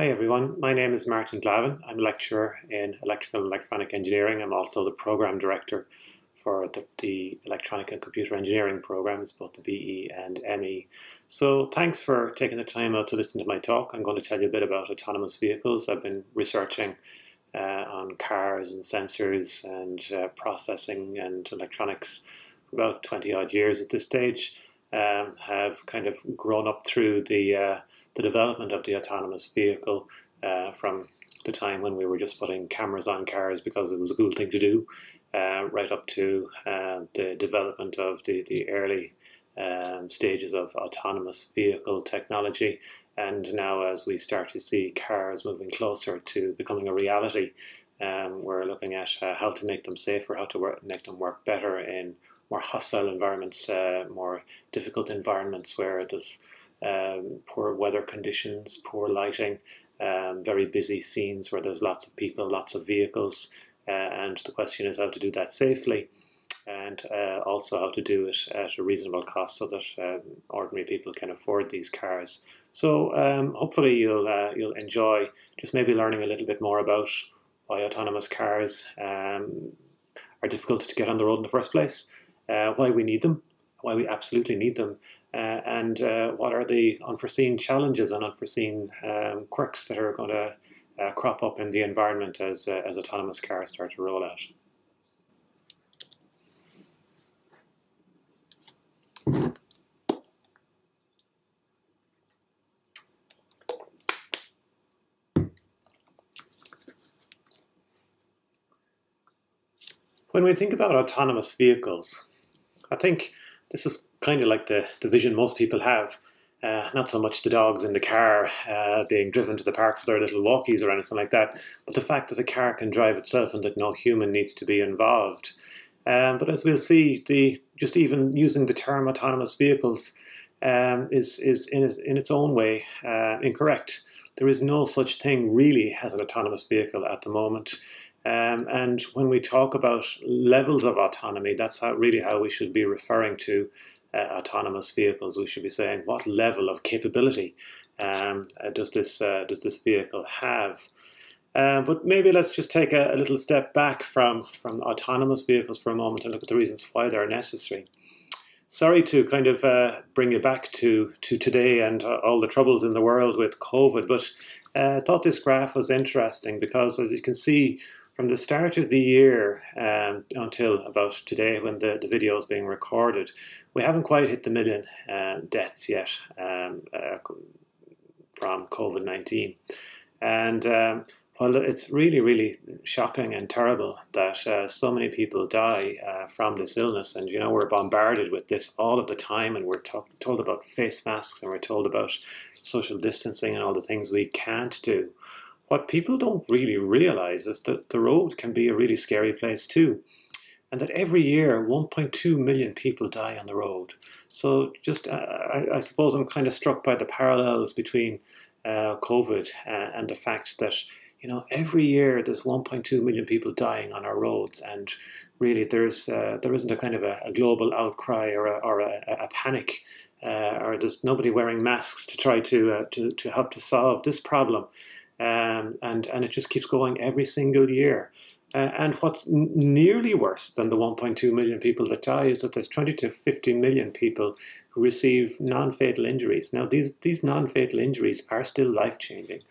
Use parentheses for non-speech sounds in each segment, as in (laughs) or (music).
Hi everyone, my name is Martin Glavin. I'm a lecturer in electrical and electronic engineering. I'm also the program director for the, the electronic and computer engineering programs, both the BE and ME. So thanks for taking the time out to listen to my talk. I'm going to tell you a bit about autonomous vehicles. I've been researching uh, on cars and sensors and uh, processing and electronics for about 20 odd years at this stage. Um, have kind of grown up through the uh, the development of the autonomous vehicle uh, from the time when we were just putting cameras on cars because it was a cool thing to do, uh, right up to uh, the development of the, the early um, stages of autonomous vehicle technology. And now, as we start to see cars moving closer to becoming a reality, um, we're looking at uh, how to make them safer, how to work, make them work better in more hostile environments, uh, more difficult environments where there's um, poor weather conditions, poor lighting, um, very busy scenes where there's lots of people, lots of vehicles, uh, and the question is how to do that safely and uh, also how to do it at a reasonable cost so that um, ordinary people can afford these cars. So um, hopefully you'll uh, you'll enjoy just maybe learning a little bit more about why autonomous cars um, are difficult to get on the road in the first place, uh, why we need them, why we absolutely need them, uh, and uh, what are the unforeseen challenges and unforeseen um, quirks that are going to uh, crop up in the environment as, uh, as autonomous cars start to roll out. When we think about autonomous vehicles, I think this is kind of like the, the vision most people have. Uh, not so much the dogs in the car uh, being driven to the park for their little walkies or anything like that, but the fact that the car can drive itself and that no human needs to be involved. Um, but as we'll see, the just even using the term autonomous vehicles um, is is in, in its own way uh, incorrect. There is no such thing really as an autonomous vehicle at the moment. Um, and when we talk about levels of autonomy, that's how, really how we should be referring to uh, autonomous vehicles. We should be saying what level of capability um, uh, does this uh, does this vehicle have? Uh, but maybe let's just take a, a, little step back from from autonomous vehicles for a moment and look at the reasons why they're necessary. Sorry to kind of uh, bring you back to to today and uh, all the troubles in the world with COVID, but I thought this graph was interesting because, as you can see, from the start of the year um, until about today when the, the video is being recorded, we haven't quite hit the million uh, deaths yet um, uh, from COVID 19. And um, while it's really, really shocking and terrible that uh, so many people die uh, from this illness, and you know, we're bombarded with this all of the time, and we're told about face masks and we're told about social distancing and all the things we can't do what people don't really realize is that the road can be a really scary place too. And that every year 1.2 million people die on the road. So, just uh, I, I, suppose I'm kind of struck by the parallels between uh, COVID uh, and the fact that you know every year there's 1.2 million people dying on our roads, and really there's uh, there isn't a kind of a, a global outcry or a, or a, a panic, uh, or there's nobody wearing masks to try to uh, to to help to solve this problem um, and and it just keeps going every single year. Uh, and what's nearly worse than the 1.2 million people that die is that there's 20 to 50 million people who receive non-fatal injuries. Now, these these non-fatal injuries are still life-changing.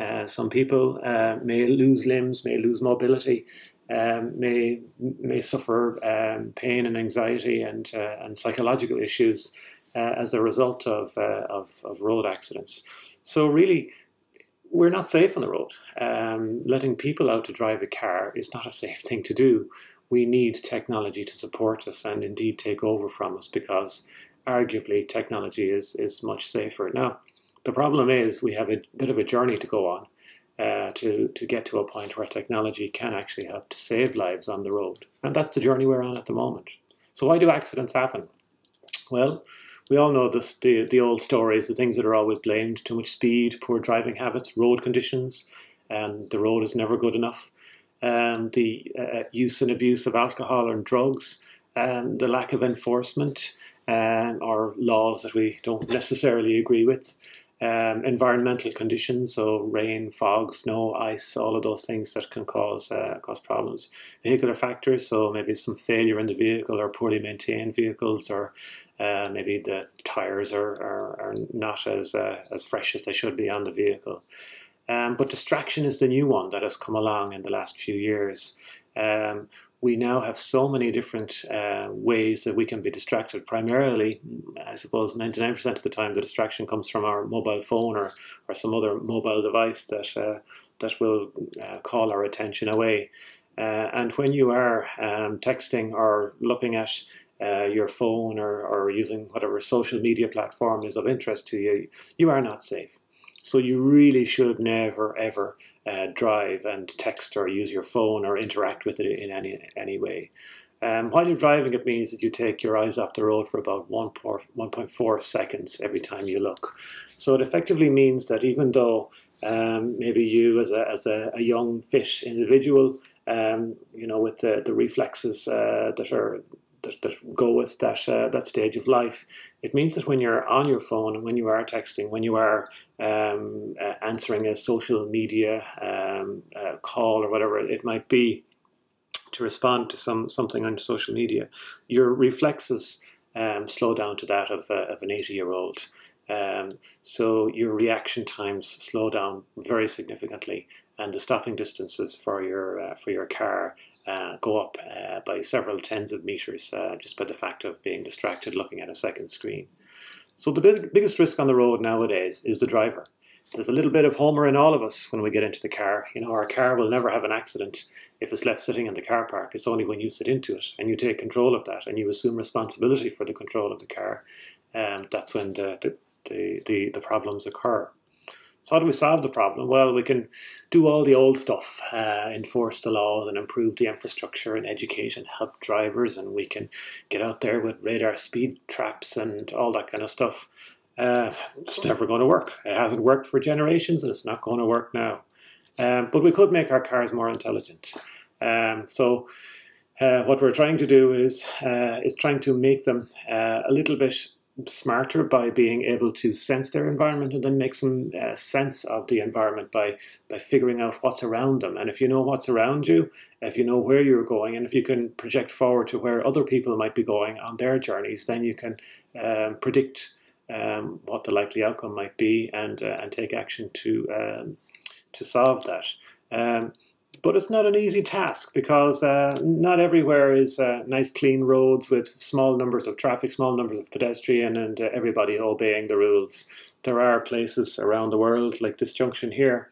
Uh, some people uh, may lose limbs, may lose mobility, um, may may suffer um, pain and anxiety and uh, and psychological issues uh, as a result of, uh, of, of road accidents. So really, we're not safe on the road. Um, letting people out to drive a car is not a safe (laughs) thing to do. We need technology to support us and indeed take over from us because arguably technology is, is much safer. Now, the problem is we have a bit of a journey to go on uh, to, to get to a point where technology can actually help to save lives on the road. And that's the journey we're on at the moment. So why do accidents happen? Well, we all know this, the, the old stories, the things that are always blamed too much speed, poor driving habits, road conditions, and the road is never good enough, and the uh, use and abuse of alcohol and drugs, and the lack of enforcement um, or laws that we don't necessarily agree with, um, environmental conditions, so rain, fog, snow, ice, all of those things that can cause uh, cause problems. Vehicular factors, so maybe some failure in the vehicle or poorly maintained vehicles, or uh, maybe the tires are, are, are not as uh, as fresh as they should be on the vehicle. Um, but distraction is the new one that has come along in the last few years. Um, we now have so many different uh, ways that we can be distracted. Primarily, I suppose 99% of the time, the distraction comes from our mobile phone or, or some other mobile device that, uh, that will uh, call our attention away. Uh, and when you are um, texting or looking at uh, your phone or, or using whatever social media platform is of interest to you, you are not safe. So you really should never ever uh, drive and text or use your phone or interact with it in any any way. Um, while you're driving, it means that you take your eyes off the road for about 1.4 seconds every time you look. So it effectively means that even though um, maybe you, as a, as a, a young, fit individual, um, you know, with the, the reflexes uh, that are that, that go with that uh, that stage of life. It means that when you're on your phone and when you are texting, when you are um, uh, answering a social media um, uh, call or whatever it might be, to respond to some something on social media, your reflexes um, slow down to that of, uh, of an 80 year old. Um, so your reaction times slow down very significantly, and the stopping distances for your uh, for your car go up uh, by several tens of meters uh, just by the fact of being distracted looking at a second screen. So the big, biggest risk on the road nowadays is the driver. There's a little bit of Homer in all of us when we get into the car. You know, our car will never have an accident if it's left sitting in the car park. It's only when you sit into it and you take control of that and you assume responsibility for the control of the car. Um, that's when the, the, the, the, the problems occur. So how do we solve the problem? Well, we can do all the old stuff, uh, enforce the laws and improve the infrastructure and educate and help drivers, and we can get out there with radar speed traps and all that kind of stuff. Uh, it's never going to work. It hasn't worked for generations, and it's not going to work now. Um, but we could make our cars more intelligent. Um, so uh, what we're trying to do is uh, is trying to make them uh, a little bit smarter by being able to sense their environment and then make some uh, sense of the environment by by figuring out what's around them. And if you know what's around you, if you know where you're going, and if you can project forward to where other people might be going on their journeys, then you can um, predict um, what the likely outcome might be and uh, and take action to um, to solve that. But it's not an easy task because uh, not everywhere is uh, nice clean roads with small numbers of traffic, small numbers of pedestrian and uh, everybody obeying the rules. There are places around the world like this junction here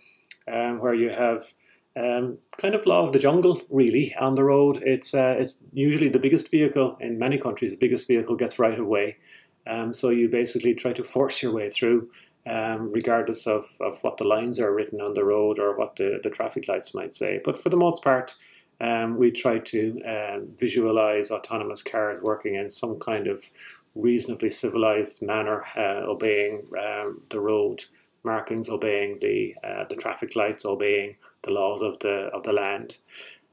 um, where you have um, kind of law of the jungle really on the road. It's, uh, it's usually the biggest vehicle in many countries, the biggest vehicle gets right of way. Um, so you basically try to force your way through um, regardless of, of what the lines are written on the road or what the, the traffic lights might say. But for the most part, um, we try to um, visualize autonomous cars working in some kind of reasonably civilized manner, uh, obeying um, the road markings, obeying the uh, the traffic lights, obeying the laws of the of the land.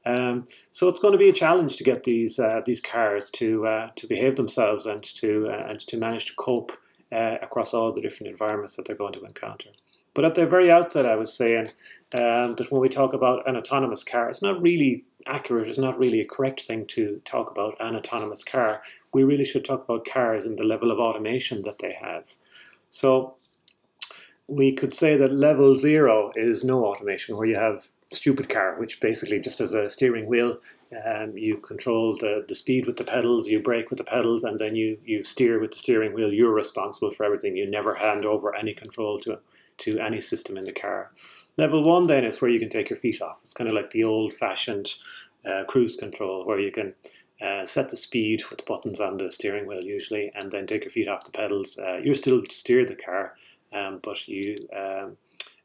Um, so it's going to be a challenge to get these uh, these cars to uh, to behave themselves and to uh, and to manage to cope uh, across all the different environments that they're going to encounter. But at the very outset, I was saying um, that when we talk about an autonomous car, it's not really accurate, it's not really a correct thing to talk about an autonomous car. We really should talk about cars and the level of automation that they have. So we could say that level zero is no automation, where you have stupid car, which basically just has a steering wheel. Um, you control the, the speed with the pedals, you brake with the pedals, and then you, you steer with the steering wheel. You're responsible for everything. You never hand over any control to, to any system in the car. Level one then is where you can take your feet off. It's kind of like the old fashioned uh, cruise control where you can uh, set the speed with the buttons on the steering wheel usually and then take your feet off the pedals. Uh, you still steer the car, um, but you um,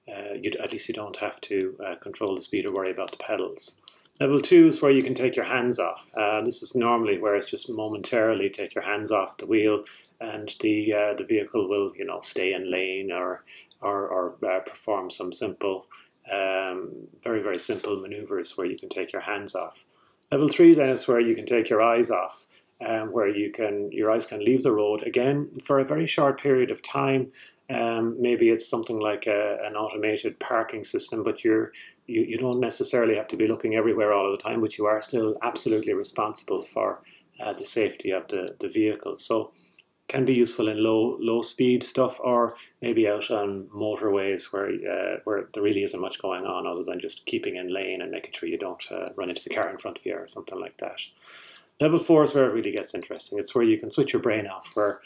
at least you don't have to uh, control the speed or worry about the pedals. Level 2 is where you can take your hands off. Uh, this is normally where it's just momentarily take your hands off the wheel and the uh, the vehicle will you know stay in lane or or, or uh, perform some simple um, very very simple maneuvers where you can take your hands off. Level 3 then is where you can take your eyes off um, where you can your eyes can leave the road again for a very short period of time. Um, maybe it's something like a, an automated parking system, but you're you, you don't necessarily have to be looking everywhere all of the time, but you are still absolutely responsible for uh, the safety of the, the vehicle. So can be useful in low low speed stuff or maybe out on motorways where uh, where there really isn't much going on other than just keeping in lane and making sure you don't uh, run into the car in front of you or something like that. Level four is where it really gets interesting. It's where you can switch your brain off, where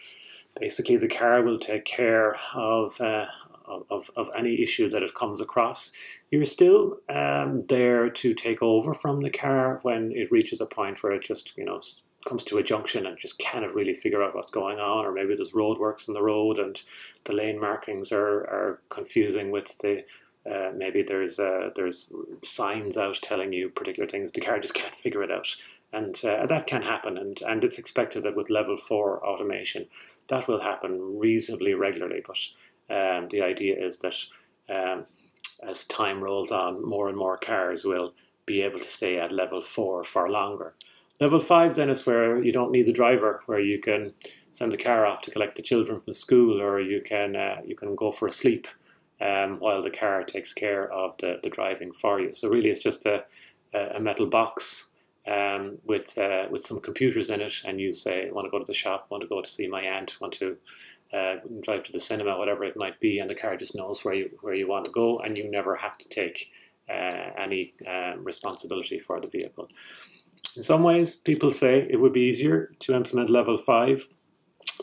basically the car will take care of uh, of, of any issue that it comes across. You're still um, there to take over from the car when it reaches a point where it just, you know, comes to a junction and just cannot really figure out what's going on, or maybe there's roadworks in the road and the lane markings are, are confusing with the uh, maybe there's uh, there's signs out telling you particular things. The car just can't figure it out, and uh, that can happen. And and it's expected that with level four automation, that will happen reasonably regularly. But um, the idea is that um, as time rolls on, more and more cars will be able to stay at level four for longer. Level five then is where you don't need the driver, where you can send the car off to collect the children from school, or you can uh, you can go for a sleep um, while the car takes care of the, the driving for you. So really, it's just a, a metal box um, with uh, with some computers in it, and you say, I want to go to the shop, want to go to see my aunt, want to uh, drive to the cinema, whatever it might be, and the car just knows where you where you want to go, and you never have to take uh, any uh, responsibility for the vehicle. In some ways, people say it would be easier to implement level five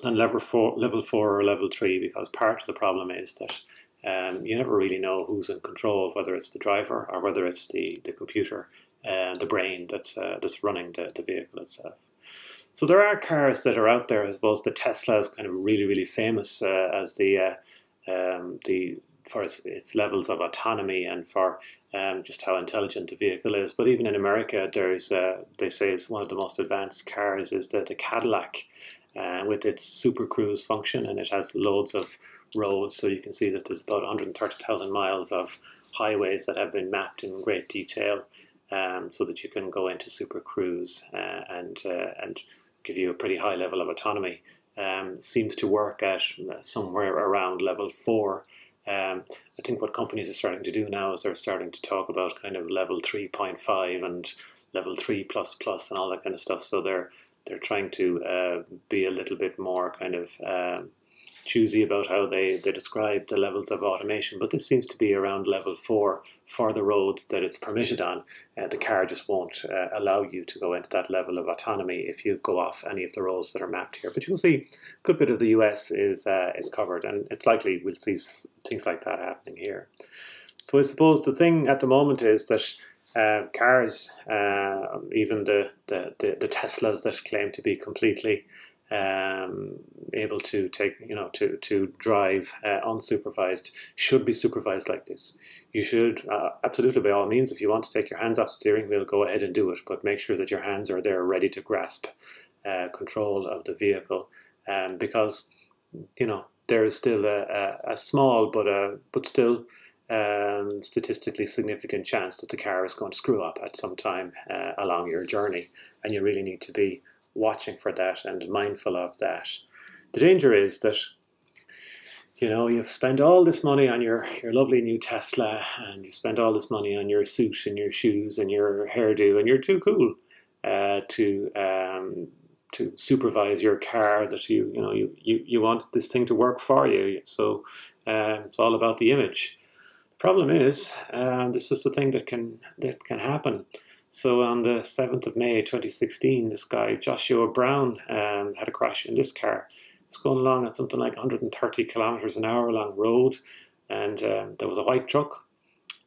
than level four, level four or level three, because part of the problem is that um, you never really know who's in control, whether it's the driver or whether it's the, the computer uh, the brain that's uh, that's running the, the vehicle itself. So there are cars that are out there. I suppose the Tesla is kind of really, really famous uh, as the uh, um, the for its, its, levels of autonomy and for um, just how intelligent the vehicle is. But even in America, there's uh, they say it's one of the most advanced cars is the, the Cadillac uh, with its Super Cruise function, and it has loads of roads. So you can see that there's about 130,000 miles of highways that have been mapped in great detail. Um, so that you can go into Super Cruise uh, and uh, and give you a pretty high level of autonomy. Um, seems to work at somewhere around level four. Um, I think what companies are starting to do now is they're starting to talk about kind of level 3.5 and level 3 plus plus and all that kind of stuff. So they're they're trying to uh, be a little bit more kind of um, choosy about how they, they describe the levels of automation, but this seems to be around level four for the roads that it's permitted on. Uh, the car just won't uh, allow you to go into that level of autonomy if you go off any of the roads that are mapped here. But you can see a good bit of the US is, uh, is covered, and it's likely we'll see things like that happening here. So I suppose the thing at the moment is that uh, cars, uh, even the, the, the Teslas that claim to be completely um, able to take, you know, to, to drive uh, unsupervised should be supervised like this. You should, uh, absolutely by all means, if you want to take your hands off steering wheel, go ahead and do it, but make sure that your hands are there ready to grasp uh, control of the vehicle um, because, you know, there is still a, a, a small but, a, but still um, statistically significant chance that the car is going to screw up at some time uh, along your journey and you really need to be watching for that and mindful of that. The danger is that you know you've spent all this money on your your lovely new Tesla and you spend all this money on your suit and your shoes and your hairdo and you're too cool uh, to um, to supervise your car that you you know you, you, you want this thing to work for you. So um, it's all about the image. The problem is um, this is the thing that can that can happen so on the 7th of May 2016, this guy, Joshua Brown, um, had a crash in this car. He was going along at something like 130 kilometers an hour along road, and um, there was a white truck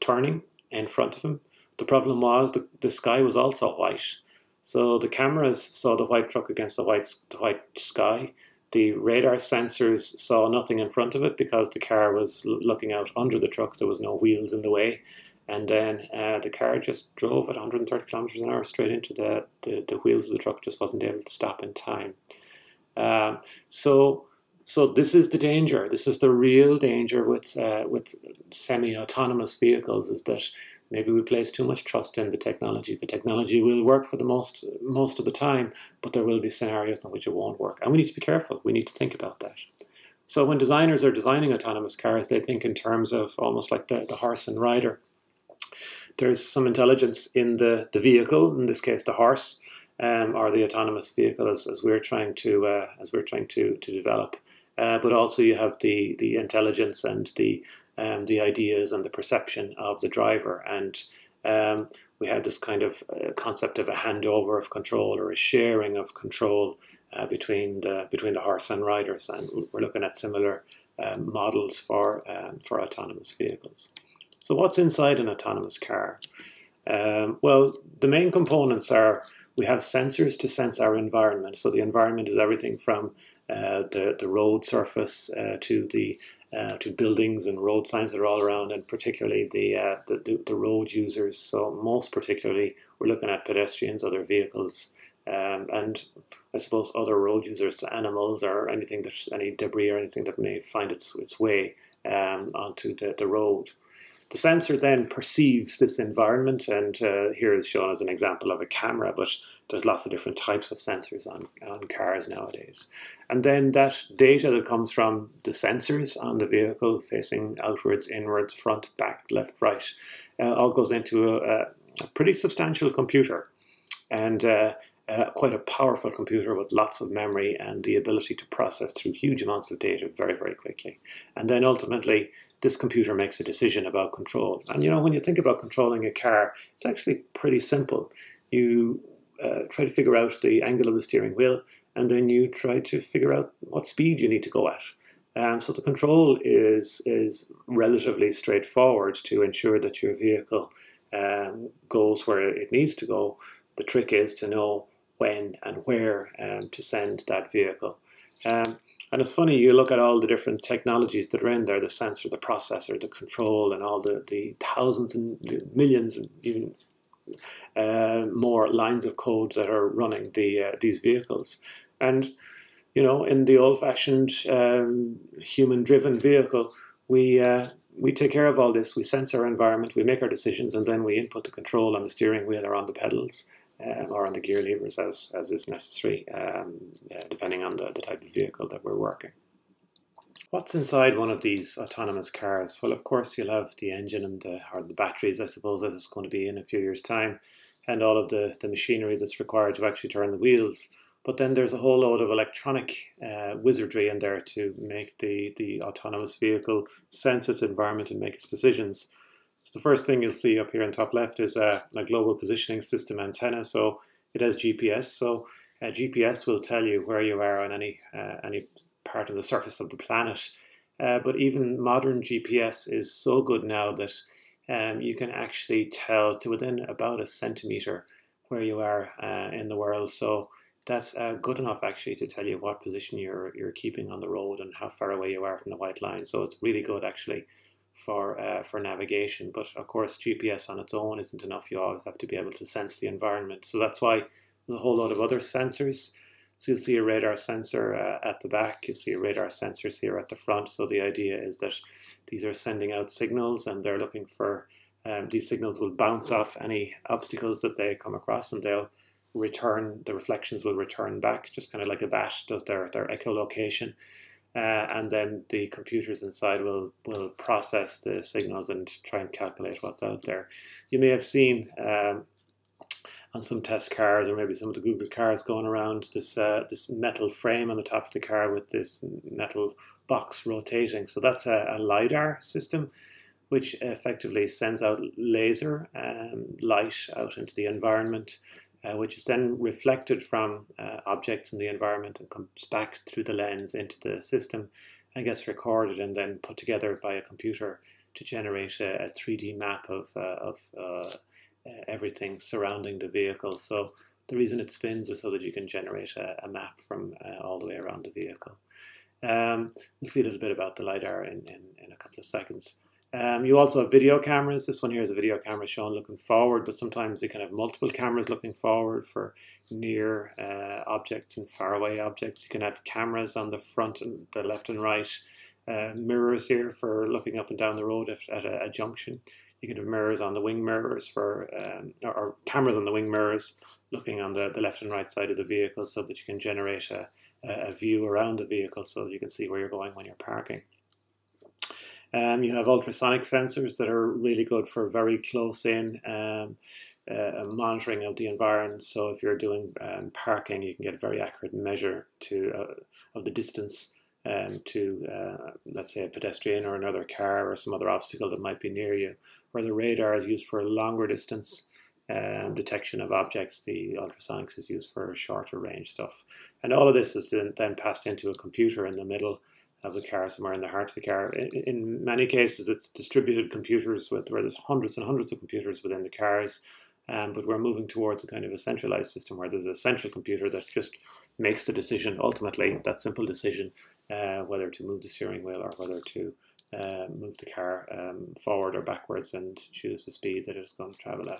turning in front of him. The problem was the, the sky was also white. So the cameras saw the white truck against the white, the white sky. The radar sensors saw nothing in front of it because the car was looking out under the truck. There was no wheels in the way and then uh, the car just drove at 130 kilometers an hour straight into the, the, the wheels of the truck, just wasn't able to stop in time. Um, so so this is the danger. This is the real danger with uh, with semi-autonomous vehicles is that maybe we place too much trust in the technology. The technology will work for the most most of the time, but there will be scenarios in which it won't work, and we need to be careful. We need to think about that. So when designers are designing autonomous cars, they think in terms of almost like the, the horse and rider. There's some intelligence in the, the vehicle, in this case the horse, um, or the autonomous vehicle as, as we're trying to uh, as we're trying to, to develop. Uh, but also you have the the intelligence and the um, the ideas and the perception of the driver. And um, we have this kind of uh, concept of a handover of control or a sharing of control uh, between the between the horse and riders. And we're looking at similar um, models for um, for autonomous vehicles. So what's inside an autonomous car? Um, well, the main components are we have sensors to sense our environment. So the environment is everything from uh, the, the road surface uh, to the uh, to buildings and road signs that are all around, and particularly the, uh, the, the, road users. So most particularly, we're looking at pedestrians, other vehicles, um, and I suppose other road users, animals, or anything that any debris or anything that may find its its way um, onto the, the road. The sensor then perceives this environment, and uh, here is shown as an example of a camera, but there's lots of different types of sensors on, on cars nowadays. And then that data that comes from the sensors on the vehicle facing outwards, inwards, front, back, left, right, uh, all goes into a, a, pretty substantial computer. And uh, uh, quite a powerful computer with lots of memory and the ability to process through huge amounts of data very, very quickly. And then ultimately, this computer makes a decision about control. And you know, when you think about controlling a car, it's actually pretty simple. You uh, try to figure out the angle of the steering wheel, and then you try to figure out what speed you need to go at. Um, so the control is is relatively straightforward to ensure that your vehicle um, goes where it needs to go. The trick is to know when and where um, to send that vehicle. Um, and it's funny, you look at all the different technologies that are in there, the sensor, the processor, the control, and all the, the thousands and millions and even uh, more lines of code that are running the uh, these vehicles. And, you know, in the old-fashioned um, human-driven vehicle, we, uh, we take care of all this. We sense our environment, we make our decisions, and then we input the control on the steering wheel or on the pedals or on the gear levers as, as is necessary, um, depending on the, the type of vehicle that we're working. What's inside one of these autonomous cars? Well, of course, you'll have the engine and the, or the batteries, I suppose, as it's going to be in a few years' time, and all of the, the machinery that's required to actually turn the wheels. But then there's a whole load of electronic uh, wizardry in there to make the, the autonomous vehicle sense its environment and make its decisions. So the first thing you'll see up here in top left is a, a global positioning system antenna. So it has GPS. So uh, GPS will tell you where you are on any uh, any part of the surface of the planet. Uh, but even modern GPS is so good now that um, you can actually tell to within about a centimeter where you are uh, in the world. So that's uh, good enough actually to tell you what position you're you're keeping on the road and how far away you are from the white line. So it's really good actually for uh, for navigation. But of course, GPS on its own isn't enough. You always have to be able to sense the environment. So that's why there's a whole lot of other sensors. So you'll see a radar sensor uh, at the back. You see radar sensors here at the front. So the idea is that these are sending out signals, and they're looking for um, these signals will bounce off any obstacles that they come across, and they'll return. The reflections will return back, just kind of like a bat does their their echolocation uh, and then the computers inside will will process the signals and try and calculate what's out there. You may have seen um, on some test cars or maybe some of the Google cars going around this uh, this metal frame on the top of the car with this metal box rotating. So that's a, a lidar system which effectively sends out laser um, light out into the environment uh, which is then reflected from uh, objects in the environment and comes back through the lens into the system and gets recorded and then put together by a computer to generate a, a 3D map of, uh, of uh, everything surrounding the vehicle. So the reason it spins is so that you can generate a, a map from uh, all the way around the vehicle. Um, we'll see a little bit about the LiDAR in, in, in a couple of seconds. Um, you also have video cameras. This one here is a video camera shown looking forward, but sometimes you can have multiple cameras looking forward for near uh, objects and far away objects. You can have cameras on the front and the left and right, uh, mirrors here for looking up and down the road if, at a, a junction. You can have mirrors on the wing mirrors for, um, or, or, cameras on the wing mirrors looking on the, the left and right side of the vehicle so that you can generate a, a view around the vehicle so you can see where you're going when you're parking. Um, you have ultrasonic sensors that are really good for very close in um, uh, monitoring of the environment. So if you're doing um, parking, you can get a very accurate measure to uh, of the distance um, to, uh, let's say, a pedestrian or another car or some other obstacle that might be near you. Where the radar is used for a longer distance um, detection of objects, the ultrasonics is used for shorter range stuff. And all of this is then passed into a computer in the middle of the car, somewhere in the heart of the car. In, in many cases, it's distributed computers with, where there's hundreds and hundreds of computers within the cars. Um, but we're moving towards a kind of a centralized system where there's a central computer that just makes the decision, ultimately, that simple decision, uh, whether to move the steering wheel or whether to uh, move the car um, forward or backwards and choose the speed that it's going to travel at.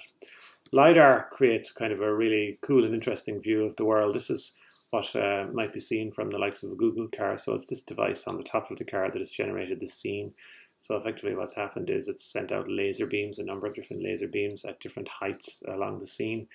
LiDAR creates kind of a really cool and interesting view of the world. This is what uh, might be seen from the likes of a Google car. So it's this device on the top of the car that has generated this scene. So effectively what's happened is it's sent out laser beams, a number of different laser beams at different heights along the scene.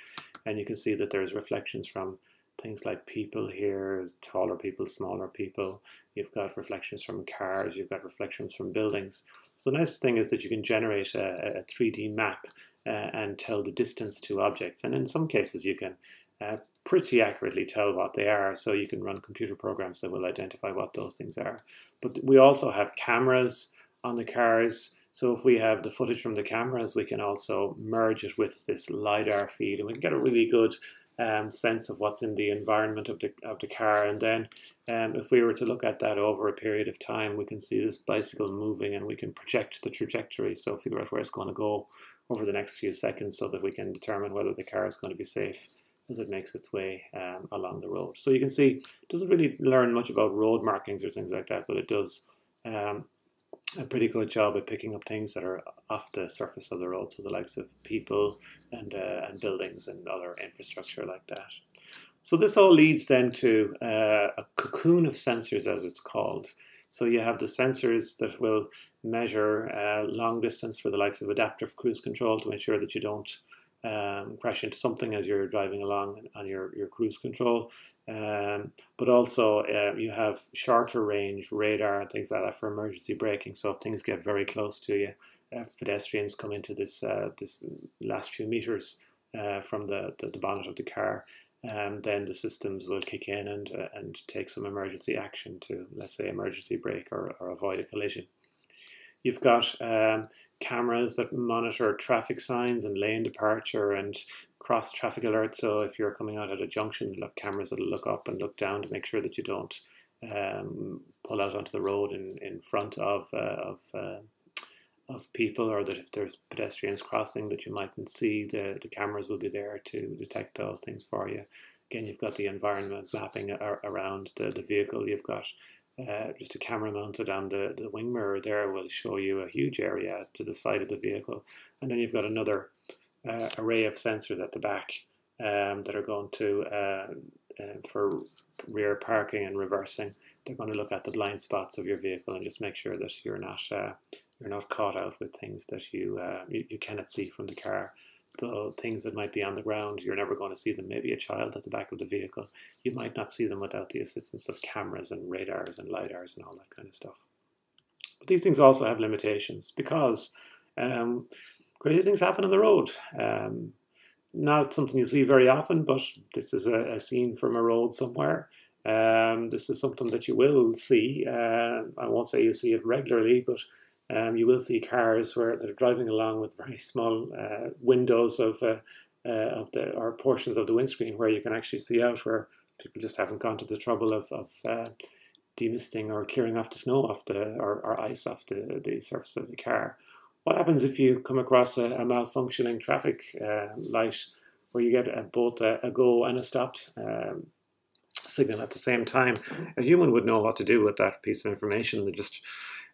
And you can see that there's reflections from things like people here, taller people, smaller people. You've got reflections from cars, you've got reflections from buildings. So the nice thing is that you can generate a, a 3D map uh, and tell the distance to objects. And in some cases you can uh, pretty accurately tell what they are, so you can run computer programs that will identify what those things are. But we also have cameras on the cars, so if we have the footage from the cameras, we can also merge it with this LiDAR feed, and we can get a really good um, sense of what's in the environment of the of the car. And then, um, if we were to look at that over a period of time, we can see this bicycle moving, and we can project the trajectory. So figure out where it's going to go over the next few seconds, so that we can determine whether the car is going to be safe as it makes its way um, along the road. So you can see it doesn't really learn much about road markings or things like that, but it does um, a pretty good job at picking up things that are off the surface of the road, so the likes of people and, uh, and buildings and other infrastructure like that. So this all leads then to uh, a cocoon of sensors, as it's called. So you have the sensors that will measure uh, long distance for the likes of adaptive cruise control to ensure that you don't um, crash into something as you're driving along on your, your cruise control. Um, but also uh, you have shorter range radar and things like that for emergency braking. So if things get very close to you, if pedestrians come into this uh, this last few meters uh, from the, the, the, bonnet of the car, um, then the systems will kick in and uh, and take some emergency action to let's say emergency brake or, or avoid a collision. You've got um, cameras that monitor traffic signs and lane departure and cross traffic alerts. So if you're coming out at a junction, you'll have cameras that'll look up and look down to make sure that you don't um, pull out onto the road in, in front of uh, of uh, of people, or that if there's pedestrians crossing, that you mightn't see, the the cameras will be there to detect those things for you. Again, you've got the environment mapping around the, the vehicle. You've got uh, just a camera mounted on the, the wing mirror there will show you a huge area to the side of the vehicle. And then you've got another uh, array of sensors at the back um, that are going to, uh, uh, for rear parking and reversing, they're going to look at the blind spots of your vehicle and just make sure that you're not, uh, you're not caught out with things that you, uh, you, you cannot see from the car. So things that might be on the ground, you're never going to see them. Maybe a child at the back of the vehicle, you might not see them without the assistance of cameras and radars and lidars and all that kind of stuff. But these things also have limitations because um, crazy things happen on the road. Um, not something you see very often, but this is a, a scene from a road somewhere. Um, this is something that you will see. Uh, I won't say you see it regularly, but um, you will see cars where they're driving along with very small uh, windows of uh, uh, of the or portions of the windscreen where you can actually see out where people just haven't gone to the trouble of, of uh, demisting or clearing off the snow off the or, or ice off the, the surface of the car. What happens if you come across a, a malfunctioning traffic uh, light where you get a, both a, a, go and a stop um, signal at the same time? A human would know what to do with that piece of information. They just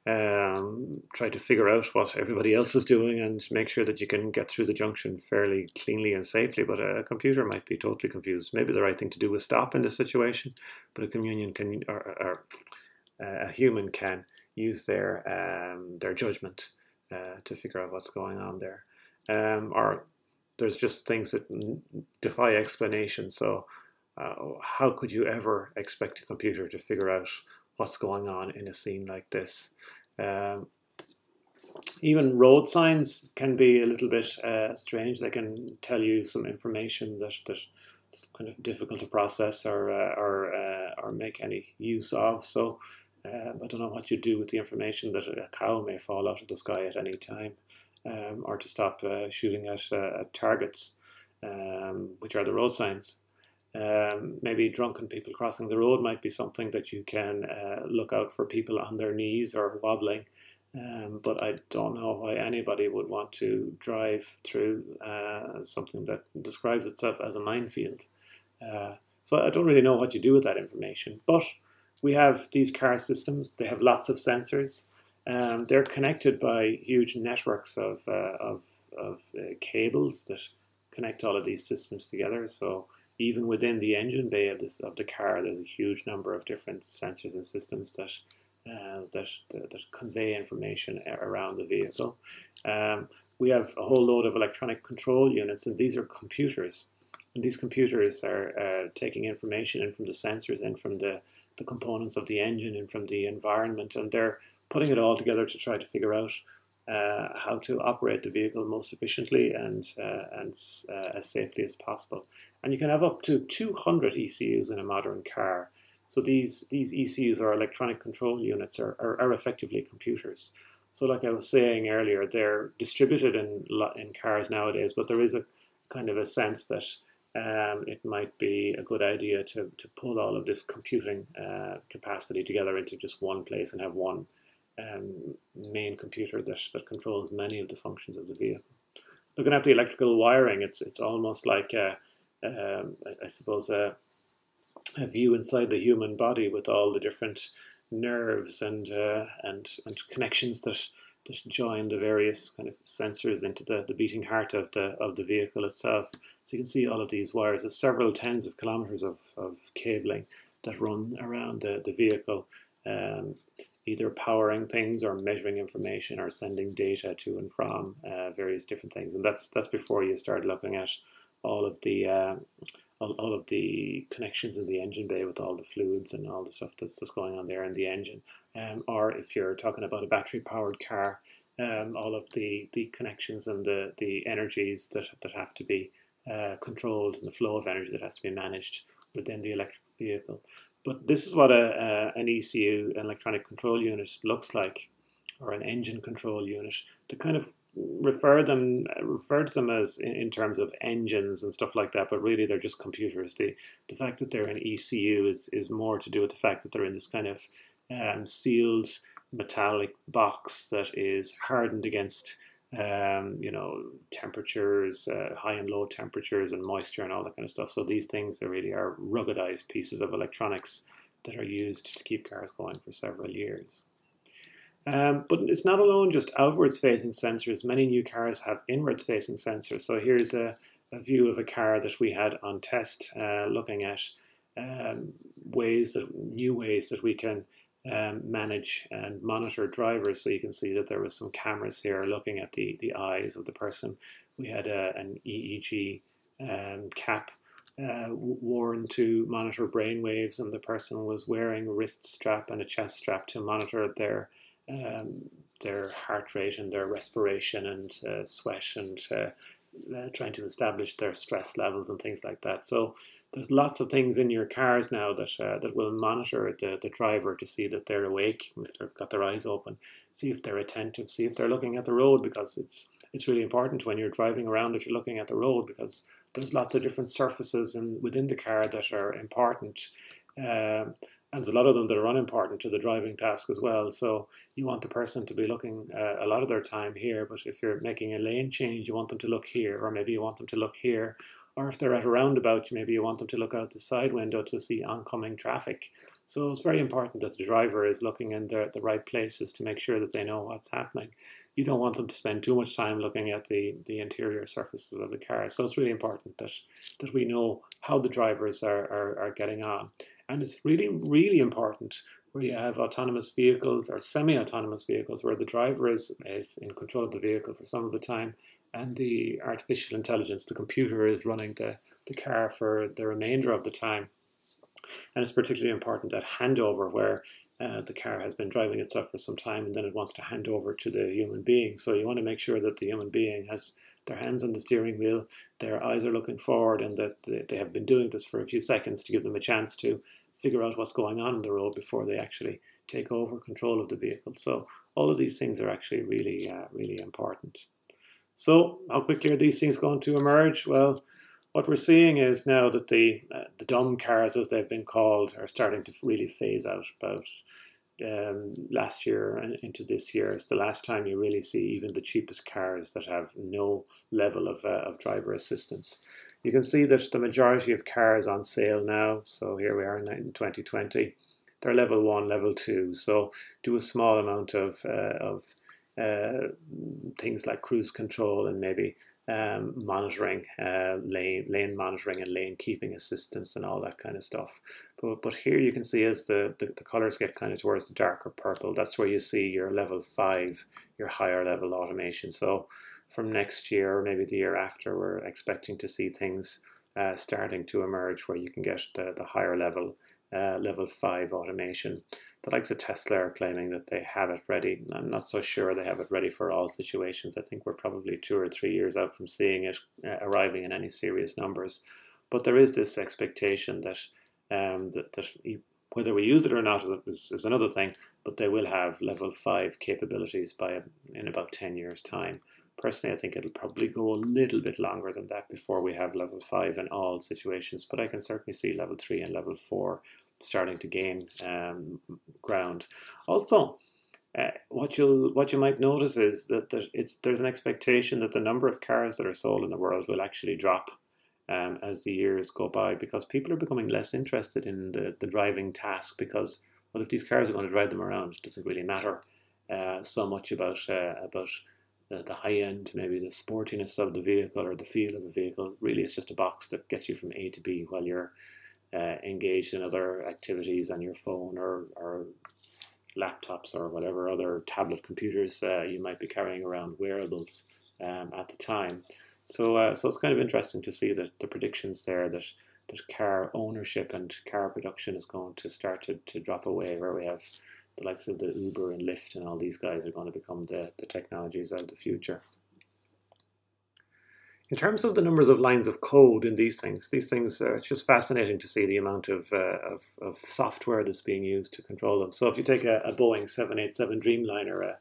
um, try to figure out what everybody else is doing and make sure that you can get through the junction fairly cleanly and safely. But a computer might be totally confused. Maybe the right thing to do is stop in this situation, but a communion can or, or uh, a human can use their um, their judgment uh, to figure out what's going on there. Um, or there's just things that defy explanation. So uh, how could you ever expect a computer to figure out what's going on in a scene like this? Um, even road signs can be a little bit uh, strange. They can tell you some information that that it's kind of difficult to process or uh, or uh, or make any use of. So um, I don't know what you do with the information that a cow may fall out of the sky at any time, um, or to stop uh, shooting at, uh, at targets, um, which are the road signs. Um, maybe drunken people crossing the road might be something that you can uh, look out for people on their knees or wobbling. Um, but I don't know why anybody would want to drive through uh, something that describes itself as a minefield. Uh, so I don't really know what you do with that information. But we have these car systems. They have lots of sensors. Um, they're connected by huge networks of, uh, of, of uh, cables that connect all of these systems together. So even within the engine bay of, this, of the car, there's a huge number of different sensors and systems that uh, that, that, that, convey information around the vehicle. Um, we have a whole load of electronic control units, and these are computers. And these computers are uh, taking information in from the sensors and from the the components of the engine and from the environment, and they're putting it all together to try to figure out how to operate the vehicle most efficiently and uh, and uh, as safely as possible. And you can have up to 200 ECUs in a modern car. So these these ECUs or electronic control units are, are, are effectively computers. So like I was saying earlier, they're distributed in in cars nowadays, but there is a kind of a sense that um, it might be a good idea to, to pull all of this computing uh, capacity together into just one place and have one um, main computer that, that controls many of the functions of the vehicle. Looking at the electrical wiring, it's it's almost like a, um, I suppose a, a view inside the human body with all the different nerves and uh, and and connections that that join the various kind of sensors into the, the beating heart of the of the vehicle itself. So you can see all of these wires. There's several tens of kilometers of, of cabling that run around the, the vehicle, um, either powering things or measuring information or sending data to and from uh, various different things. And that's that's before you start looking at all of the uh, all, all of the connections in the engine bay with all the fluids and all the stuff that's, that's going on there in the engine. Um, or if you're talking about a battery powered car, um, all of the, the connections and the, the energies that, that have to be uh, controlled and the flow of energy that has to be managed within the electric vehicle. But this is what a, a, an ECU, an electronic control unit, looks like, or an engine control unit. To kind of refer them refer to them as in, in, terms of engines and stuff like that, but really they're just computers. The the fact that they're an ECU is is more to do with the fact that they're in this kind of um, sealed metallic box that is hardened against um, you know temperatures, uh, high and low temperatures, and moisture and all that kind of stuff. So these things are really are ruggedized pieces of electronics that are used to keep cars going for several years. Um, but it's not alone just outwards facing sensors. Many new cars have inwards facing sensors. So here's a, a view of a car that we had on test uh, looking at um, ways that new ways that we can um, manage and monitor drivers. So you can see that there was some cameras here looking at the, the eyes of the person. We had a, an EEG um, cap uh, worn to monitor brain waves, and the person was wearing a wrist strap and a chest strap to monitor their um, their heart rate and their respiration and uh, sweat and uh, uh, trying to establish their stress levels and things like that. So there's lots of things in your cars now that uh, that will monitor the, the driver to see that they're awake, if they've got their eyes open, see if they're attentive, see if they're looking at the road because it's it's really important when you're driving around that you're looking at the road because there's lots of different surfaces and within the car that are important. Um, and there's a lot of them that are unimportant to the driving task as well. So you want the person to be looking uh, a lot of their time here, but if you're making a lane change, you want them to look here, or maybe you want them to look here, or if they're at a roundabout, maybe you want them to look out the side window to see oncoming traffic. So it's very important that the driver is looking in the, the right places to make sure that they know what's happening. You don't want them to spend too much time looking at the, the interior surfaces of the car. So it's really important that, that we know how the drivers are, are, are getting on. And it's really, really important where you have autonomous vehicles or semi-autonomous vehicles where the driver is, is in control of the vehicle for some of the time and the artificial intelligence, the computer is running the, the car for the remainder of the time. And it's particularly important at handover where uh, the car has been driving itself for some time and then it wants to hand over to the human being. So you want to make sure that the human being has their hands on the steering wheel, their eyes are looking forward, and that they have been doing this for a few seconds to give them a chance to figure out what's going on in the road before they actually take over control of the vehicle. So all of these things are actually really, uh, really important. So how quickly are these things going to emerge? Well, what we're seeing is now that the uh, the dumb cars, as they've been called, are starting to really phase out. About um, last year and into this year, it's the last time you really see even the cheapest cars that have no level of uh, of driver assistance. You can see that the majority of cars on sale now. So here we are in 2020. They're level one, level two. So do a small amount of uh, of things like cruise control and maybe um, monitoring, uh, lane lane monitoring and lane keeping assistance and all that kind of stuff. But but here you can see as the, the, the colors get kind of towards the darker purple, that's where you see your level five, your higher level automation. So from next year or maybe the year after, we're expecting to see things uh, starting to emerge where you can get the, the higher level uh, level 5 automation. The likes of Tesla are claiming that they have it ready. I'm not so sure they have it ready for all situations. I think we're probably two or three years out from seeing it uh, arriving in any serious numbers. But there is this expectation that, um, that, that whether we use it or not is, is, another thing, but they will have level 5 capabilities by in about 10 years' time. Personally, I think it'll probably go a little bit longer than that before we have level 5 in all situations, but I can certainly see level 3 and level 4 starting to gain um, ground. Also, uh, what you'll what you might notice is that there's, it's, there's an expectation that the number of cars that are sold in the world will actually drop um, as the years go by because people are becoming less interested in the, the driving task because well if these cars are going to drive them around it doesn't really matter uh, so much about uh, about the, the high end, maybe the sportiness of the vehicle or the feel of the vehicle. Really, it's just a box that gets you from A to B while you're uh, engaged in other activities on your phone or, or laptops or whatever other tablet computers uh, you might be carrying around, wearables um, at the time. So, uh, so it's kind of interesting to see that the predictions there that that car ownership and car production is going to start to, to drop away, where we have the likes of the Uber and Lyft and all these guys are going to become the, the technologies of the future. In terms of the numbers of lines of code in these things, these things are it's just fascinating to see the amount of, uh, of, of, software that's being used to control them. So if you take a, a Boeing 787 Dreamliner, a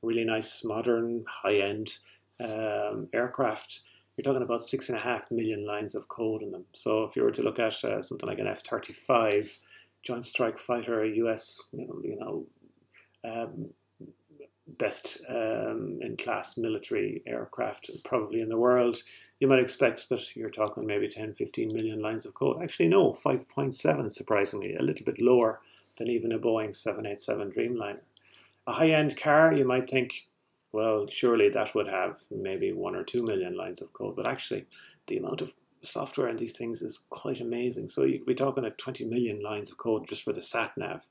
really nice, modern, high-end um, aircraft, you're talking about six and a half million lines of code in them. So if you were to look at uh, something like an F-35, Joint Strike Fighter, US, you know, you know um, best um, in class military aircraft probably in the world, you might expect that you're talking maybe 10, 15 million lines of code. Actually, no, 5.7, surprisingly, a little bit lower than even a Boeing 787 Dreamliner. A high end car, you might think, well, surely that would have maybe one or two million lines of code, but actually, the amount of software in these things is quite amazing. So you could be talking at 20 million lines of code just for the sat nav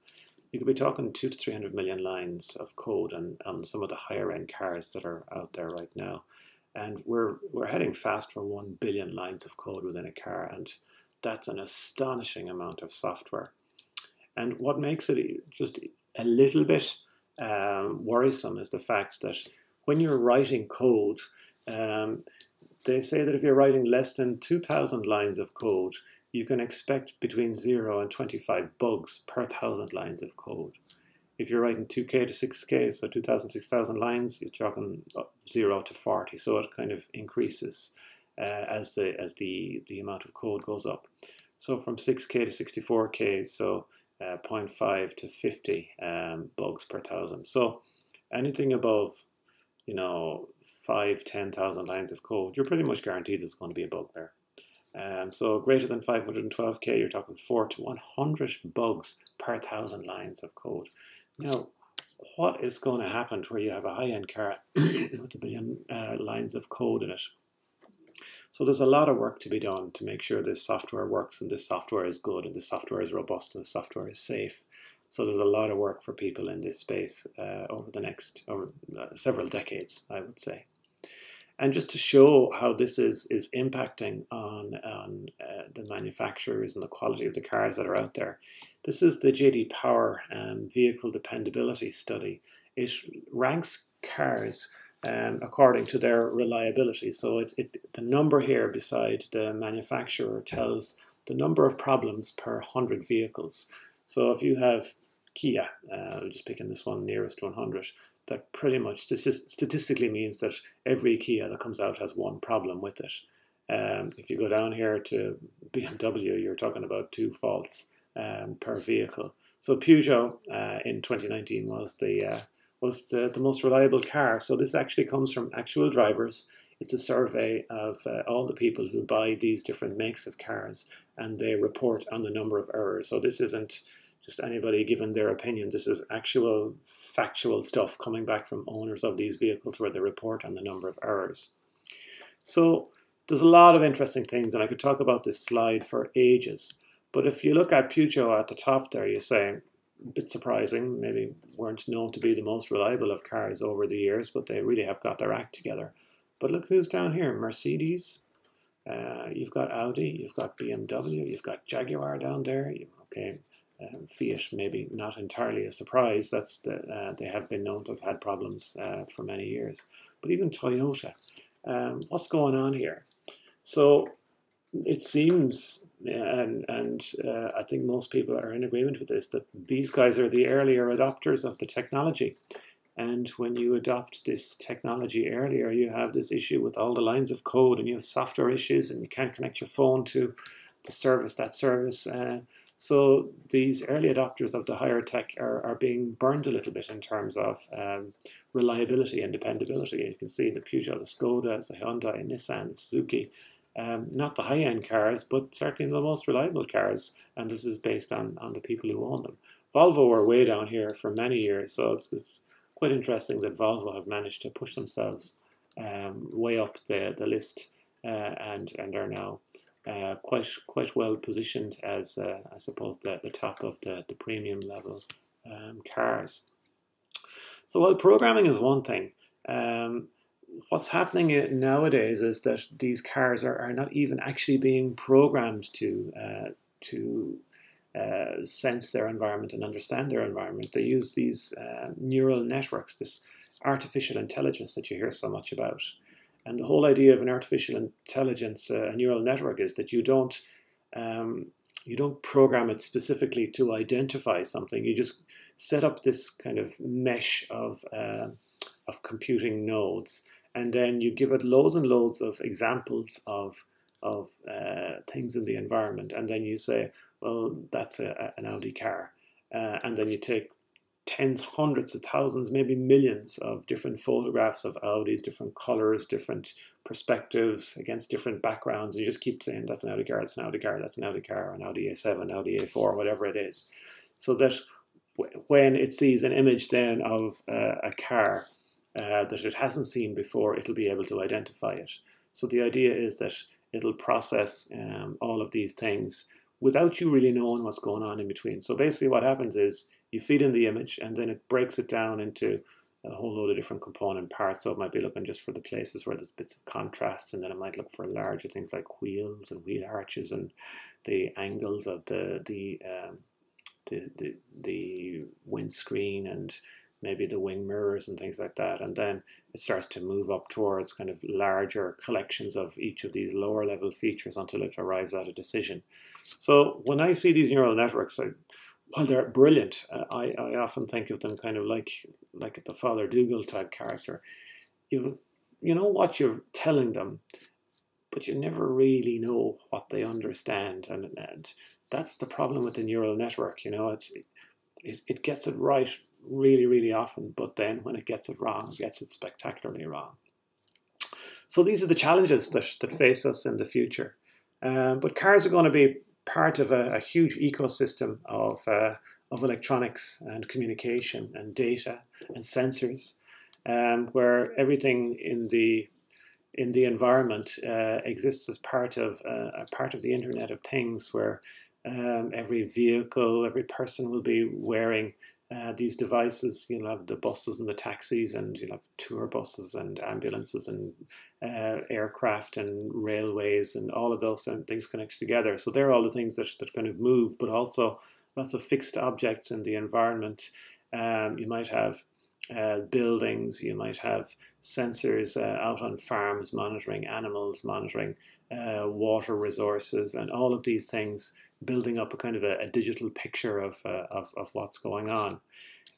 you could be talking two to three hundred million lines of code on, on some of the higher end cars that are out there right now. And we're we're heading fast for one billion lines of code within a car, and that's an astonishing amount of software. And what makes it just a little bit um, worrisome is the fact that when you're writing code, um, they say that if you're writing less than 2,000 lines of code, you can expect between 0 and 25 bugs per thousand lines of code. If you're writing 2K to 6K, so 2,000, 6,000 lines, you're talking 0 to 40, so it kind of increases uh, as the as the, the amount of code goes up. So from 6K to 64K, so uh, 0.5 to 50 um, bugs per thousand. So anything above, you know, 5, 10,000 lines of code, you're pretty much guaranteed there's going to be a bug there. Um, so greater than 512k, you're talking 4 to 100 bugs per thousand lines of code. Now, what is going to happen where you have a high-end car (coughs) with a billion uh, lines of code in it? So there's a lot of work to be done to make sure this software works and this software is good and this software is robust and the software is safe. So there's a lot of work for people in this space uh, over the next over uh, several decades, I would say. And just to show how this is, is impacting on, on uh, the manufacturers and the quality of the cars that are out there, this is the JD Power um, Vehicle Dependability Study. It ranks cars um, according to their reliability. So it, it, the number here beside the manufacturer tells the number of problems per 100 vehicles. So if you have Kia, uh, just picking this one nearest 100, that pretty much statistically means that every Kia that comes out has one problem with it. Um, if you go down here to BMW, you're talking about two faults um, per vehicle. So Peugeot uh, in 2019 was the uh, was the, the most reliable car. So this actually comes from actual drivers. It's a survey of uh, all the people who buy these different makes of cars, and they report on the number of errors. So this isn't just anybody giving their opinion. This is actual factual stuff coming back from owners of these vehicles where they report on the number of errors. So there's a lot of interesting things, and I could talk about this slide for ages. But if you look at Peugeot at the top there, you say, a bit surprising, maybe weren't known to be the most reliable of cars over the years, but they really have got their act together. But look who's down here, Mercedes, uh, you've got Audi, you've got BMW, you've got Jaguar down there, okay, um, Fiat maybe not entirely a surprise. That's the, uh, they have been known to have had problems uh, for many years. But even Toyota, um, what's going on here? So it seems, and and uh, I think most people are in agreement with this, that these guys are the earlier adopters of the technology. And when you adopt this technology earlier, you have this issue with all the lines of code, and you have software issues, and you can't connect your phone to the service that service. So these early adopters of the higher tech are, are being burned a little bit in terms of um, reliability and dependability. You can see the Peugeot, the Skoda, the Hyundai, Nissan, Suzuki, um, not the high-end cars, but certainly the most reliable cars, and this is based on, on the people who own them. Volvo were way down here for many years, so it's, it's quite interesting that Volvo have managed to push themselves um, way up the, the list uh, and, and are now uh, quite quite well positioned as uh, I suppose the, the top of the, the premium level um, cars. So while programming is one thing, um, what's happening nowadays is that these cars are, are not even actually being programmed to uh, to uh, sense their environment and understand their environment. They use these uh, neural networks, this artificial intelligence that you hear so much about. And the whole idea of an artificial intelligence, uh, a neural network, is that you don't um, you don't program it specifically to identify something. You just set up this kind of mesh of uh, of computing nodes, and then you give it loads and loads of examples of of uh, things in the environment, and then you say, well, that's a, an Audi car, uh, and then you take tens, hundreds of thousands, maybe millions of different photographs of Audis, different colors, different perspectives against different backgrounds. And you just keep saying that's an Audi car, that's an Audi car, that's an Audi car, an Audi A7, Audi A4, whatever it is. So that when it sees an image then of uh, a car uh, that it hasn't seen before, it'll be able to identify it. So the idea is that it'll process um, all of these things without you really knowing what's going on in between. So basically what happens is you feed in the image and then it breaks it down into a whole load of different component parts. So it might be looking just for the places where there's bits of contrast, and then it might look for larger things like wheels and wheel arches and the angles of the the um, the, the, the windscreen and maybe the wing mirrors and things like that. And then it starts to move up towards kind of larger collections of each of these lower level features until it arrives at a decision. So when I see these neural networks, I, while they're brilliant, uh, I, I often think of them kind of like like the Father Dougal type character. You you know what you're telling them, but you never really know what they understand, and, and that's the problem with the neural network. You know, it, it it gets it right really really often, but then when it gets it wrong, it gets it spectacularly wrong. So these are the challenges that that face us in the future. Um, but cars are going to be part of a, a huge ecosystem of, uh, of electronics and communication and data and sensors, um, where everything in the in the environment uh, exists as part of uh, a part of the Internet of Things, where um, every vehicle, every person will be wearing uh, these devices. You'll have the buses and the taxis, and you'll have tour buses and ambulances and uh, aircraft and railways and all of those things connected together. So they're all the things that, that kind of move, but also lots of fixed objects in the environment. Um, you might have uh, buildings, you might have sensors uh, out on farms monitoring animals, monitoring uh, water resources, and all of these things building up a kind of a, a digital picture of, uh, of, of, what's going on.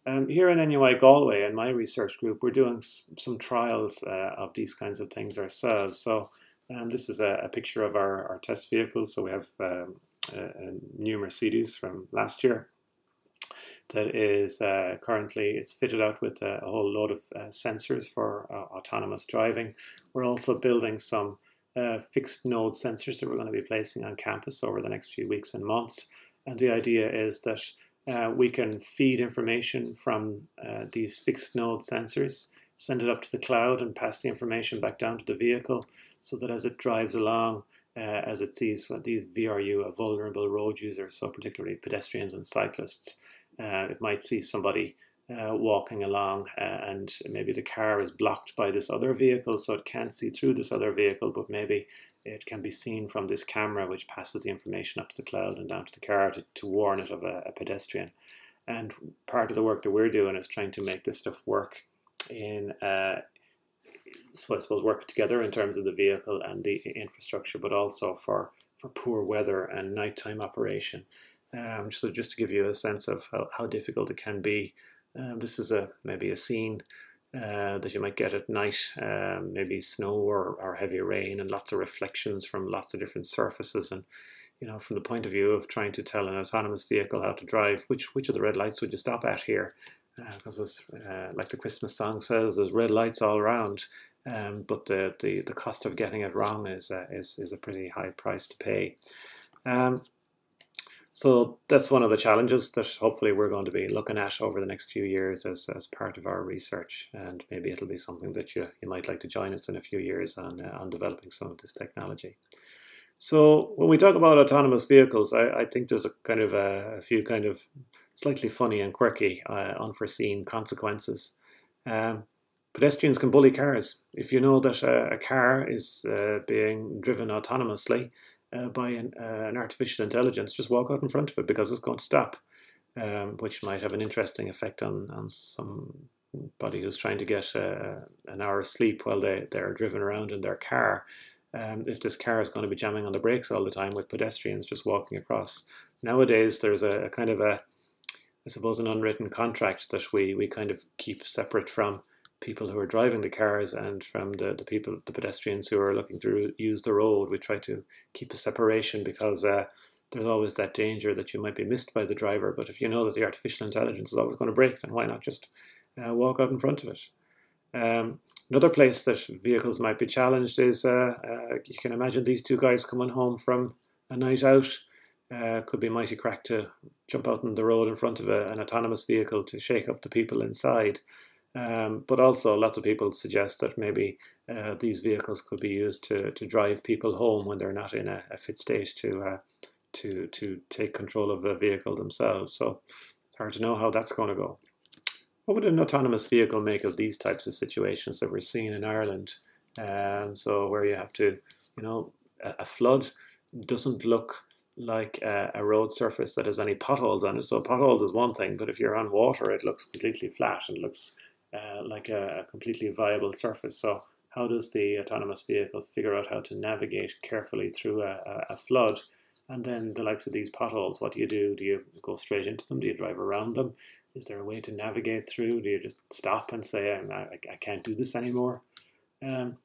Um, here in NUI Galway, in my research group, we're doing some trials uh, of these kinds of things ourselves. So um, this is a, a, picture of our, our test vehicles. So we have um, a, a, new Mercedes from last year that is uh, currently it's fitted out with a, whole load of uh, sensors for uh, autonomous driving. We're also building some uh, fixed node sensors that we're going to be placing on campus over the next few weeks and months. And the idea is that uh, we can feed information from uh, these fixed node sensors, send it up to the cloud, and pass the information back down to the vehicle so that as it drives along, uh, as it sees these VRU, vulnerable road users, so particularly pedestrians and cyclists, uh, it might see somebody uh, walking along uh, and maybe the car is blocked by this other vehicle so it can't see through this other vehicle but maybe it can be seen from this camera which passes the information up to the cloud and down to the car to, to warn it of a, a pedestrian. And part of the work that we're doing is trying to make this stuff work in uh, so I suppose work together in terms of the vehicle and the infrastructure but also for for poor weather and nighttime operation. Um, so just to give you a sense of how, how difficult it can be um, this is a maybe a scene uh, that you might get at night, um, maybe snow or, or heavy rain and lots of reflections from lots of different surfaces. And, you know, from the point of view of trying to tell an autonomous vehicle how to drive, which, which of the red lights would you stop at here? Because, uh, uh, like the Christmas song says, there's red lights all around. Um, but the, the, the cost of getting it wrong is, uh, is, is a pretty high price to pay. Um, so that's one of the challenges that hopefully we're going to be looking at over the next few years as, as part of our research. And maybe it'll be something that you, you might like to join us in a few years on, uh, on developing some of this technology. So when we talk about autonomous vehicles, I, I think there's a kind of a, a, few kind of slightly funny and quirky, uh, unforeseen consequences. Um, pedestrians can bully cars. If you know that a, a car is uh, being driven autonomously, uh, by an, uh, an, artificial intelligence, just walk out in front of it because it's going to stop, um, which might have an interesting effect on, on somebody who's trying to get uh, an hour's sleep while they, they're driven around in their car. Um, if this car is going to be jamming on the brakes all the time with pedestrians just walking across. Nowadays, there's a, a kind of a, I suppose, an unwritten contract that we, we kind of keep separate from people who are driving the cars and from the, the people, the pedestrians who are looking to use the road. We try to keep a separation because uh, there's always that danger that you might be missed by the driver. But if you know that the artificial intelligence is always going to brake, then why not just uh, walk out in front of it? Um, another place that vehicles might be challenged is uh, uh you can imagine these two guys coming home from a night out. Uh, could be mighty crack to jump out on the road in front of a, an autonomous vehicle to shake up the people inside. Um, but also, lots of people suggest that maybe uh, these vehicles could be used to, to drive people home when they're not in a, a fit state to uh, to to take control of the vehicle themselves. So it's hard to know how that's going to go. What would an autonomous vehicle make of these types of situations that we're seeing in Ireland? Um, so where you have to, you know, a, a flood doesn't look like a, a, road surface that has any potholes on it. So potholes is one thing, but if you're on water, it looks completely flat and looks uh, like a, a, completely viable surface. So how does the autonomous vehicle figure out how to navigate carefully through a, a, flood? And then the likes of these potholes, what do you do? Do you go straight into them? Do you drive around them? Is there a way to navigate through? Do you just stop and say, I, I can't do this anymore? Um,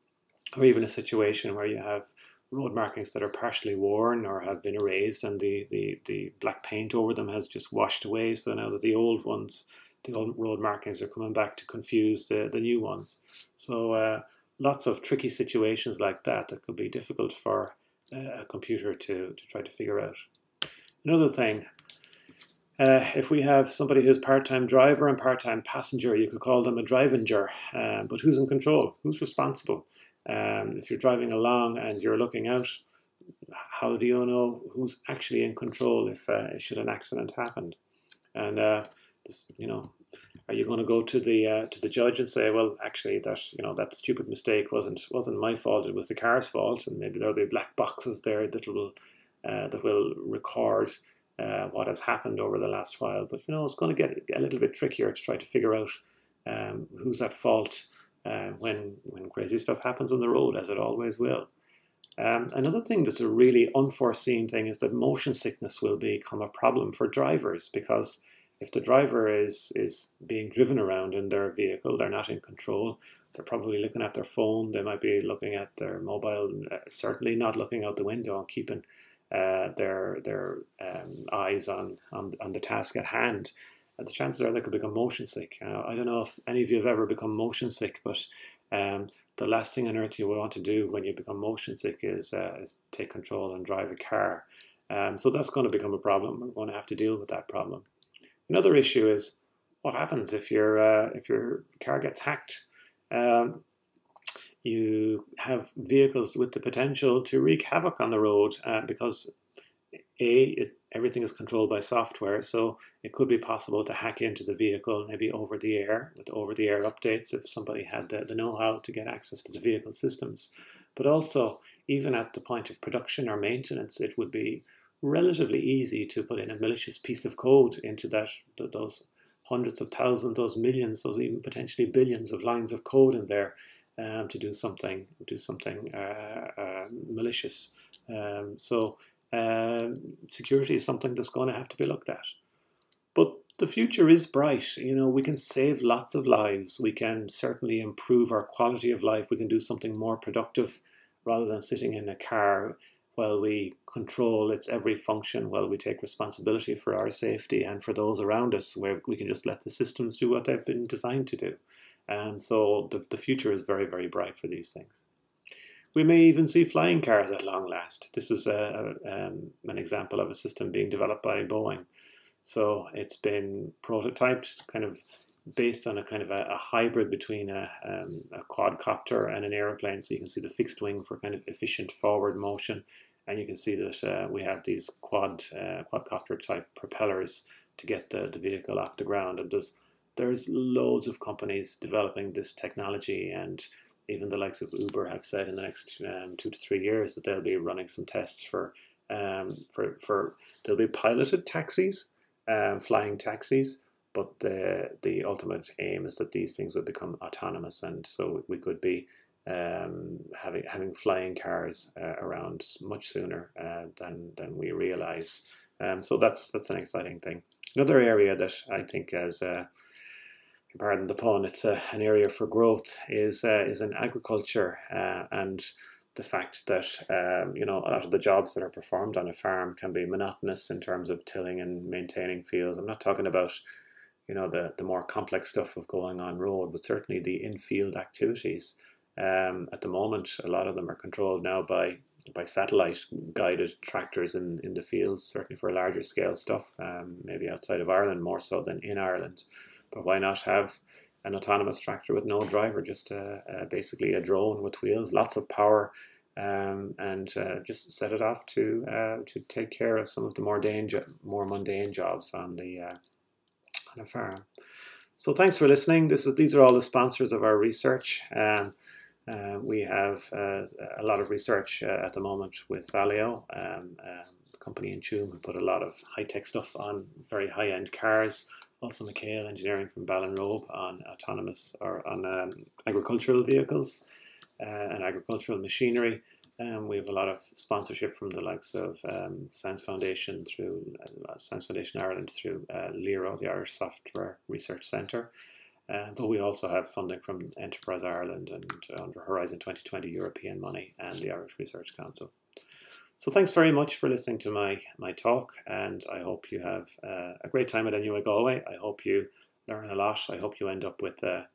or even a situation where you have road markings that are partially worn or have been erased and the, the, the black paint over them has just washed away. So now that the old ones the old road markings are coming back to confuse the, the new ones. So uh, lots of tricky situations like that that could be difficult for a computer to, to try to figure out. Another thing, uh, if we have somebody who's part-time driver and part-time passenger, you could call them a drivinger. Uh, but who's in control? Who's responsible? Um, if you're driving along and you're looking out, how do you know who's actually in control if uh, should an accident happen? And uh, you know, are you going to go to the uh, to the judge and say, well, actually, that you know that stupid mistake wasn't wasn't my fault; it was the car's fault, and maybe there'll be black boxes there that will uh, that will record uh, what has happened over the last while. But you know, it's going to get a little bit trickier to try to figure out um, who's at fault uh, when when crazy stuff happens on the road, as it always will. Um, another thing that's a really unforeseen thing is that motion sickness will become a problem for drivers because if the driver is is being driven around in their vehicle, they're not in control. They're probably looking at their phone. They might be looking at their mobile. Uh, certainly not looking out the window and keeping uh, their their um, eyes on, on on the task at hand. Uh, the chances are they could become motion sick. Uh, I don't know if any of you have ever become motion sick, but um, the last thing on earth you would want to do when you become motion sick is uh, is take control and drive a car. Um, so that's going to become a problem. We're going to have to deal with that problem. Another issue is what happens if your uh, if your car gets hacked. Um, you have vehicles with the potential to wreak havoc on the road uh, because a it, everything is controlled by software, so it could be possible to hack into the vehicle maybe over the air with over the air updates if somebody had the, the know-how to get access to the vehicle systems. But also, even at the point of production or maintenance, it would be relatively easy to put in a malicious piece of code into that those hundreds of thousands, those millions, those even potentially billions of lines of code in there um, to do something do something uh, uh, malicious. Um, so um, security is something that's going to have to be looked at. But the future is bright. You know, we can save lots of lives. We can certainly improve our quality of life. We can do something more productive rather than sitting in a car while we control its every function, while we take responsibility for our safety and for those around us, where we can just let the systems do what they've been designed to do. And so the, the future is very, very bright for these things. We may even see flying cars at long last. This is a, a, um, an example of a system being developed by Boeing. So it's been prototyped kind of based on a kind of a, a hybrid between a, um, a, quadcopter and an aeroplane. So you can see the fixed wing for kind of efficient forward motion, and you can see that uh, we have these quad uh, quadcopter type propellers to get the, the vehicle off the ground. And there's there's loads of companies developing this technology, and even the likes of Uber have said in the next um, two to three years that they'll be running some tests for um, for for there'll be piloted taxis, um, flying taxis. But the the ultimate aim is that these things would become autonomous, and so we could be um, having having flying cars uh, around much sooner uh, than than we realize. Um, so that's that's an exciting thing. Another area that I think as uh, pardon the pun, it's uh, an area for growth is uh, is in agriculture uh, and the fact that um, you know a lot of the jobs that are performed on a farm can be monotonous in terms of tilling and maintaining fields. I'm not talking about you know the the more complex stuff of going on road, but certainly the in-field activities. Um, at the moment, a lot of them are controlled now by by satellite guided tractors in, in the fields, certainly for larger scale stuff, um, maybe outside of Ireland more so than in Ireland. But why not have an autonomous tractor with no driver, just uh, uh, basically a drone with wheels, lots of power, um, and uh, just set it off to uh, to take care of some of the more danger, more mundane jobs on the uh, on a farm. So thanks for listening. This is these are all the sponsors of our research. Um, uh, we have uh, a lot of research uh, at the moment with Valeo, um, um company in Tuam who put a lot of high-tech stuff on very high-end cars. Also McHale Engineering from Ballinrobe on autonomous or on um, agricultural vehicles uh, and agricultural machinery. Um, we have a lot of sponsorship from the likes of um, Science Foundation through uh, Science Foundation Ireland through LERO, the Irish Software Research Centre. Uh, but we also have funding from Enterprise Ireland and under Horizon 2020 European money and the Irish Research Council. So thanks very much for listening to my, my talk and I hope you have uh, a great time at NUI Galway. I hope you learn a lot. I hope you end up with a,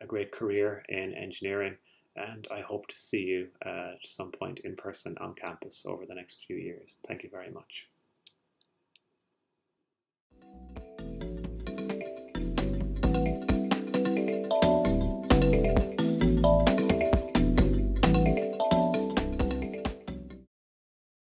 a great career in engineering and I hope to see you at some point in person on campus over the next few years. Thank you very much.